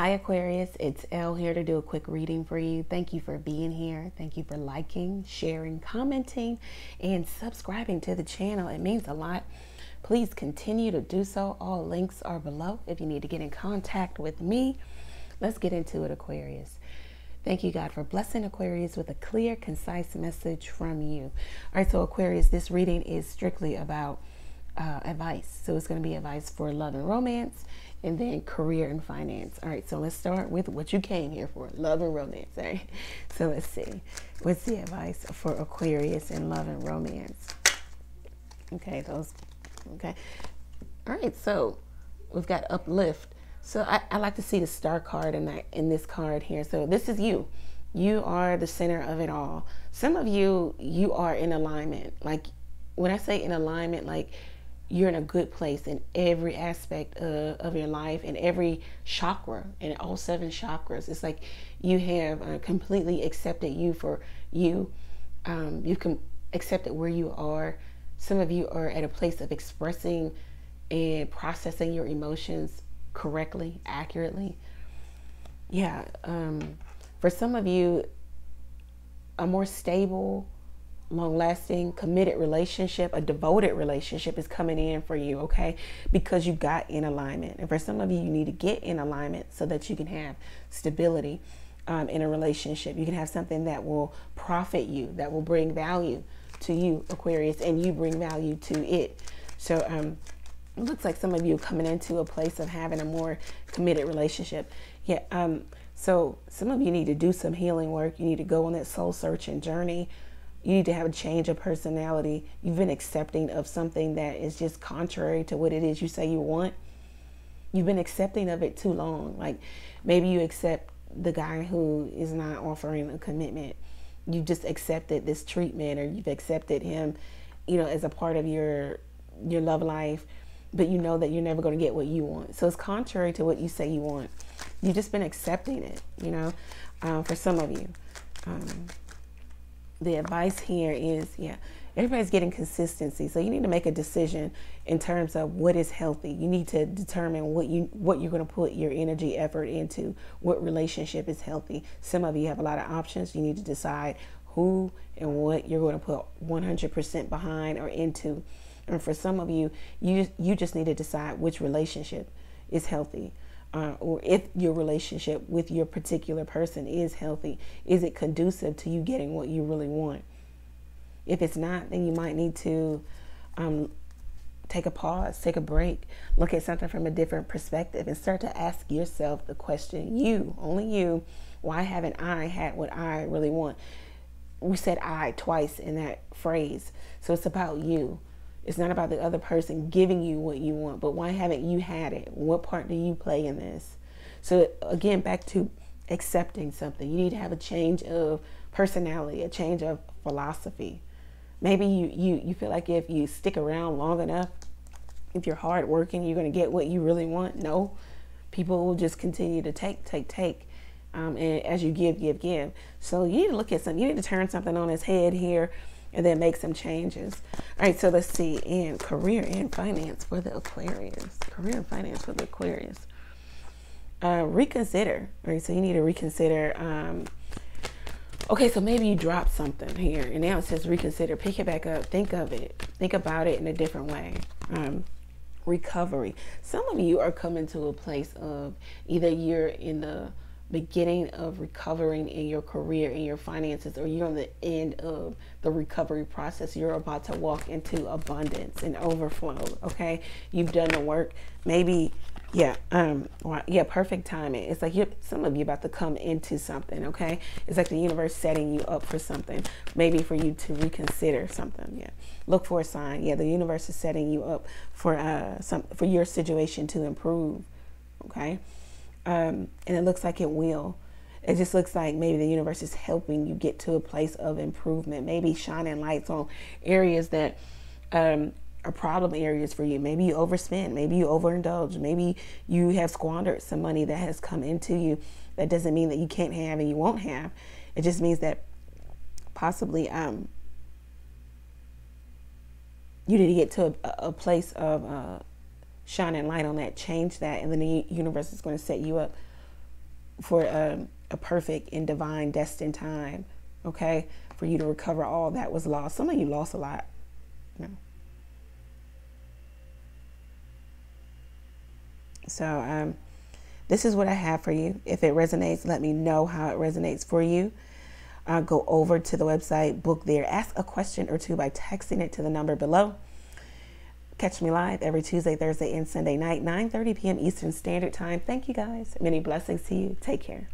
Hi, Aquarius. It's Elle here to do a quick reading for you. Thank you for being here. Thank you for liking, sharing, commenting, and subscribing to the channel. It means a lot. Please continue to do so. All links are below if you need to get in contact with me. Let's get into it, Aquarius. Thank you, God, for blessing Aquarius with a clear, concise message from you. All right, so Aquarius, this reading is strictly about uh, advice. So it's going to be advice for love and romance and then career and finance. All right, so let's start with what you came here for love and romance. All right, so let's see. What's the advice for Aquarius in love and romance? Okay, those, okay. All right, so we've got uplift. So I, I like to see the star card in, that, in this card here. So this is you. You are the center of it all. Some of you, you are in alignment. Like when I say in alignment, like you're in a good place in every aspect of, of your life and every chakra and all seven chakras. It's like you have uh, completely accepted you for you. Um, you can accept it where you are. Some of you are at a place of expressing and processing your emotions correctly, accurately. Yeah. Um, for some of you, a more stable, long lasting, committed relationship, a devoted relationship is coming in for you, okay? Because you got in alignment. And for some of you, you need to get in alignment so that you can have stability um, in a relationship. You can have something that will profit you, that will bring value to you, Aquarius, and you bring value to it. So, um, it looks like some of you coming into a place of having a more committed relationship. Yeah. Um, so some of you need to do some healing work. You need to go on that soul searching journey you need to have a change of personality. You've been accepting of something that is just contrary to what it is you say you want. You've been accepting of it too long. Like maybe you accept the guy who is not offering a commitment. You've just accepted this treatment or you've accepted him, you know, as a part of your your love life, but you know that you're never going to get what you want. So it's contrary to what you say you want. You've just been accepting it, you know, uh, for some of you. Um, the advice here is yeah everybody's getting consistency. So you need to make a decision in terms of what is healthy. You need to determine what you what you're going to put your energy effort into what relationship is healthy. Some of you have a lot of options. You need to decide who and what you're going to put 100% behind or into. And for some of you you you just need to decide which relationship is healthy uh, or if your relationship with your particular person is healthy, is it conducive to you getting what you really want? If it's not, then you might need to um, take a pause, take a break, look at something from a different perspective, and start to ask yourself the question you, only you, why haven't I had what I really want? We said I twice in that phrase. So it's about you. It's not about the other person giving you what you want, but why haven't you had it? What part do you play in this? So, again, back to accepting something. You need to have a change of personality, a change of philosophy. Maybe you, you, you feel like if you stick around long enough, if you're hard working, you're going to get what you really want. No, people will just continue to take, take, take. Um, and as you give, give, give. So you need to look at something. You need to turn something on its head here and then make some changes. All right, so let's see. In career and finance for the Aquarius. Career and finance for the Aquarius. Uh, reconsider. All right, so you need to reconsider. Um, okay, so maybe you dropped something here, and now it says reconsider. Pick it back up. Think of it. Think about it in a different way. Um, recovery. Some of you are coming to a place of either you're in the beginning of recovering in your career in your finances or you're on the end of the recovery process you're about to walk into abundance and overflow okay? You've done the work. Maybe yeah um yeah perfect timing. It's like you're some of you about to come into something okay? It's like the universe setting you up for something maybe for you to reconsider something yeah. Look for a sign. Yeah the universe is setting you up for uh some for your situation to improve okay um, and it looks like it will. It just looks like maybe the universe is helping you get to a place of improvement, maybe shining lights on areas that um, are problem areas for you. Maybe you overspend, maybe you overindulge, maybe you have squandered some money that has come into you. That doesn't mean that you can't have and you won't have. It just means that possibly um, you need to get to a, a place of uh, shining light on that, change that, and then the universe is going to set you up for um, a perfect and divine destined time. Okay, for you to recover all that was lost. Some of you lost a lot. No. So um, this is what I have for you. If it resonates, let me know how it resonates for you. Uh, go over to the website, book there, ask a question or two by texting it to the number below. Catch me live every Tuesday, Thursday, and Sunday night, 9 30 p.m. Eastern Standard Time. Thank you guys. Many blessings to you. Take care.